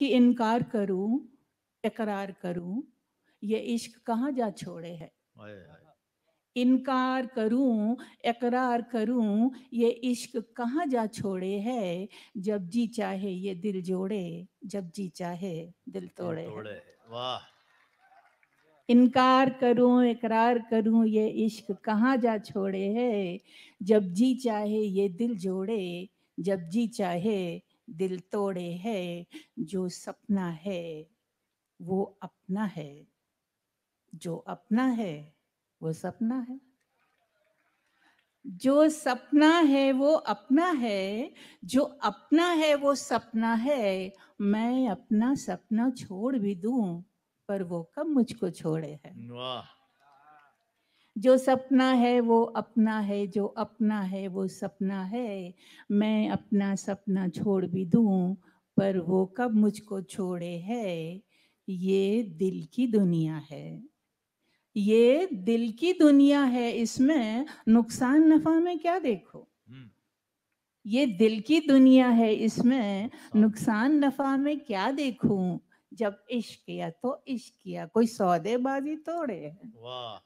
कि इनकार करूँ इकरार करूँ ये इश्क कहाँ जा छोड़े है? इनकार करूँ इकरार करूँ ये इश्क कहाँ जा छोड़े है? जब जी चाहे ये दिल जोड़े जब जी चाहे दिल तोड़े, तोड़े। वाह! इनकार करूँ इकरार करूँ ये इश्क कहाँ जा छोड़े है? जब जी चाहे ये दिल जोड़े जब जी चाहे दिल तोड़े है, जो सपना है, वो अपना है। जो अपना है, वो सपना है। जो सपना है, वो अपना है। जो अपना है, वो सपना है। मैं अपना सपना छोड़ भी दूँ, पर वो कब मुझको छोड़े है? जो सपना है वो अपना है जो अपना है वो सपना है। मैं अपना सपना छोड़ भी दूँ पर वो कब मुझको छोड़े है? ये दिल की दुनिया है। ये दिल की दुनिया है इसमें नुकसान नफा में क्या देखो? हम्म। ये दिल की दुनिया है इसमें नुकसान नफा में क्या देखूँ? जब इश्क किया तो इश्क किया कोई सौदेबाजी तोड़े वाह!